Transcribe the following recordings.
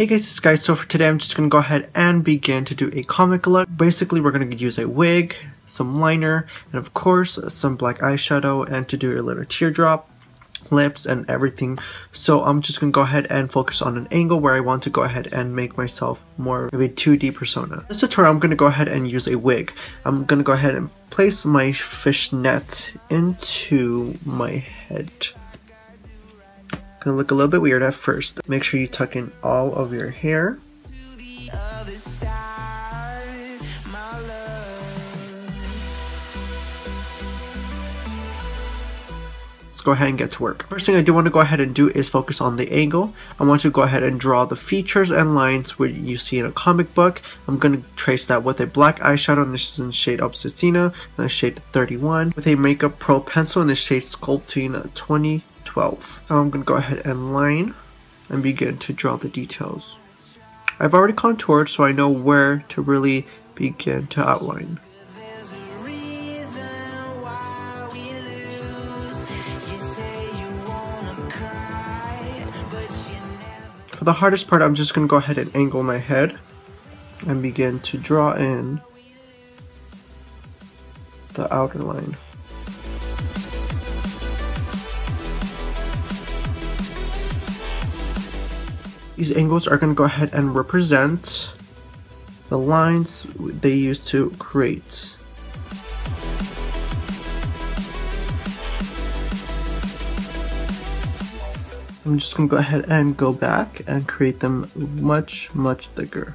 Hey guys, it's Guy. So for today, I'm just going to go ahead and begin to do a comic look. Basically, we're going to use a wig, some liner, and of course, some black eyeshadow, and to do a little teardrop lips and everything so I'm just gonna go ahead and focus on an angle where I want to go ahead and make myself more of a 2D persona. This tutorial I'm gonna go ahead and use a wig. I'm gonna go ahead and place my fishnet into my head. Gonna look a little bit weird at first. Make sure you tuck in all of your hair. Let's go ahead and get to work. First thing I do want to go ahead and do is focus on the angle. I want to go ahead and draw the features and lines where you see in a comic book. I'm going to trace that with a black eyeshadow and this is in shade Obsestina and the shade 31 with a Makeup Pro pencil in the shade Sculpting 20 12. Now I'm going to go ahead and line and begin to draw the details. I've already contoured so I know where to really begin to outline. For the hardest part, I'm just going to go ahead and angle my head and begin to draw in the outer line. These angles are going to go ahead and represent the lines they used to create. I'm just going to go ahead and go back and create them much, much thicker.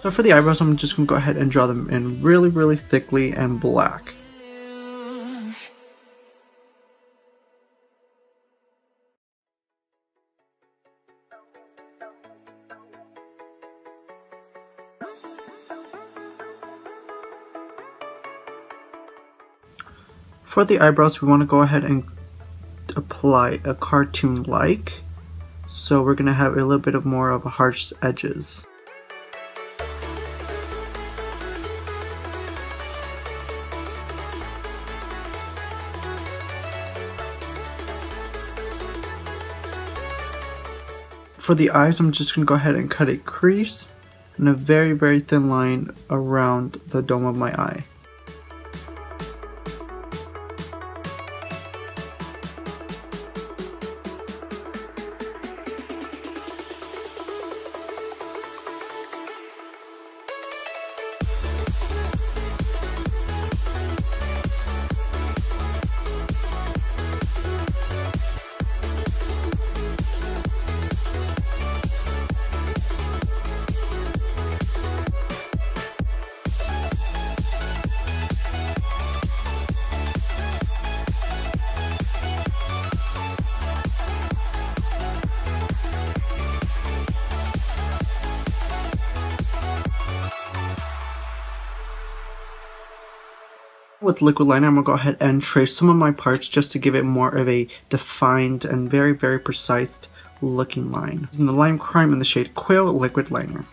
So for the eyebrows, I'm just going to go ahead and draw them in really, really thickly and black. For the eyebrows, we want to go ahead and apply a cartoon-like. So we're going to have a little bit of more of a harsh edges. For the eyes, I'm just going to go ahead and cut a crease and a very, very thin line around the dome of my eye. With liquid liner, I'm going to go ahead and trace some of my parts just to give it more of a defined and very, very precise looking line. Using the Lime Crime in the shade Quill Liquid Liner.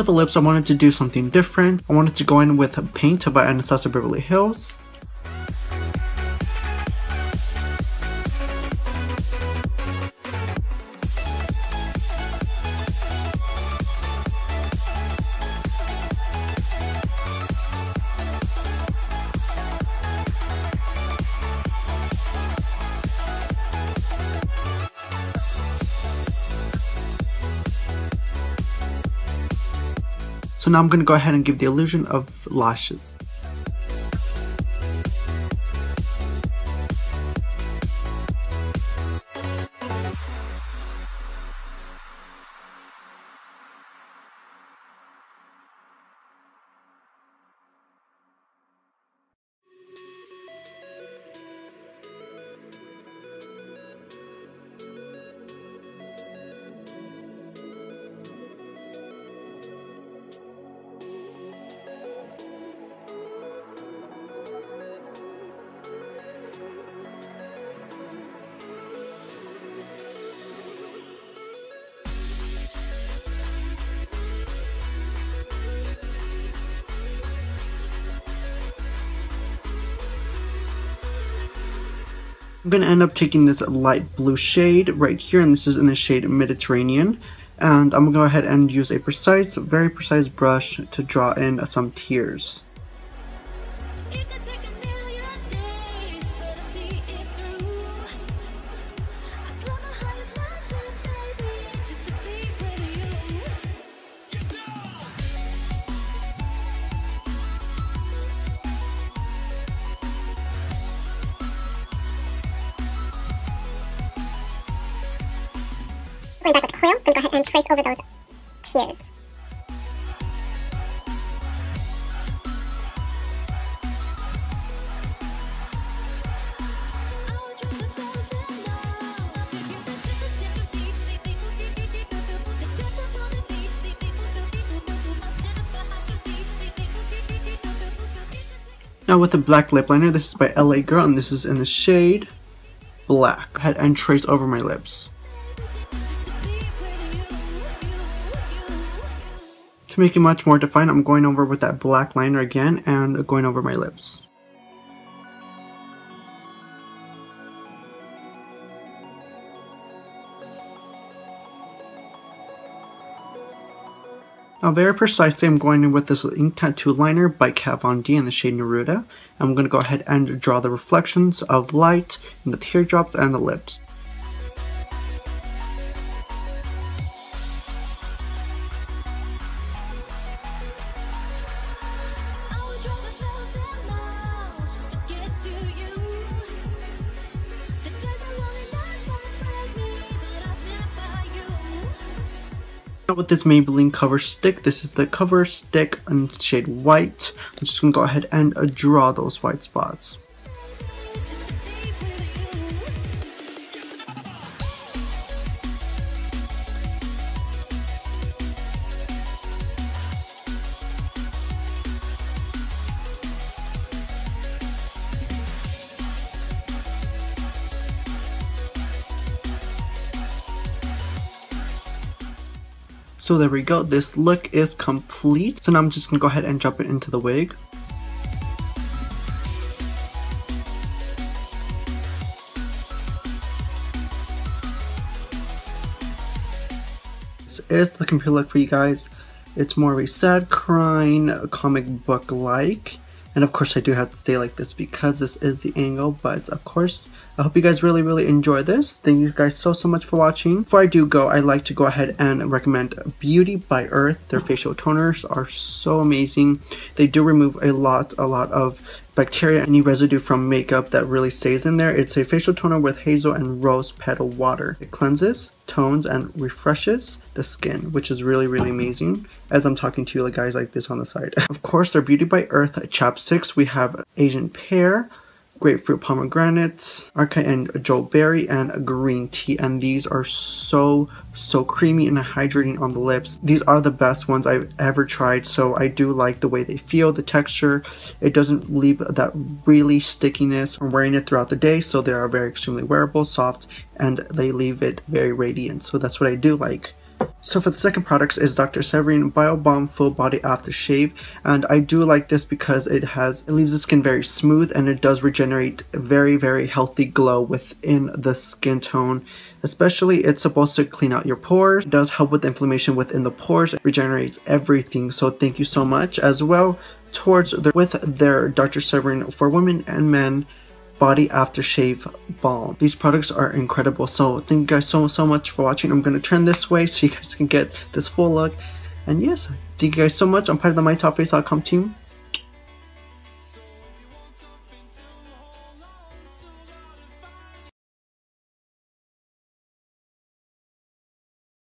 For the lips, I wanted to do something different. I wanted to go in with a Paint by Anastasia Beverly Hills. So now I'm going to go ahead and give the illusion of lashes. I'm going to end up taking this light blue shade right here, and this is in the shade Mediterranean. And I'm going to go ahead and use a precise, very precise brush to draw in some tears. Going back with quill, I'm go ahead and trace over those tears. Now with the black lip liner, this is by LA Girl and this is in the shade black. Head and trace over my lips. To make it much more defined, I'm going over with that black liner again and going over my lips. Now very precisely, I'm going in with this ink tattoo liner by Kat Von D in the shade Neruda. I'm going to go ahead and draw the reflections of light in the teardrops and the lips. With this Maybelline cover stick. This is the cover stick in shade white. I'm just going to go ahead and draw those white spots. So there we go, this look is complete. So now I'm just gonna go ahead and drop it into the wig. This is the complete look for you guys. It's more of a sad crying comic book like. And of course I do have to stay like this because this is the angle, but of course, I hope you guys really, really enjoy this. Thank you guys so, so much for watching. Before I do go, I'd like to go ahead and recommend Beauty by Earth. Their facial toners are so amazing. They do remove a lot, a lot of bacteria, any residue from makeup that really stays in there. It's a facial toner with hazel and rose petal water. It cleanses, tones, and refreshes the skin, which is really, really amazing as I'm talking to you like guys like this on the side. of course, their Beauty by Earth chapsticks. We have Asian pear, grapefruit pomegranate, acai and goji berry, and green tea. And these are so, so creamy and hydrating on the lips. These are the best ones I've ever tried. So I do like the way they feel, the texture. It doesn't leave that really stickiness from wearing it throughout the day. So they are very extremely wearable, soft, and they leave it very radiant. So that's what I do like So for the second product is Dr. Severine Bio Balm Full Body Aftershave and I do like this because it has it leaves the skin very smooth and it does regenerate very very healthy glow within the skin tone. Especially it's supposed to clean out your pores, it does help with inflammation within the pores, it regenerates everything. So thank you so much as well towards the, with their Dr. Severine for women and men body aftershave balm. These products are incredible. So thank you guys so so much for watching. I'm going to turn this way so you guys can get this full look. And yes thank you guys so much. I'm part of the mytopface.com team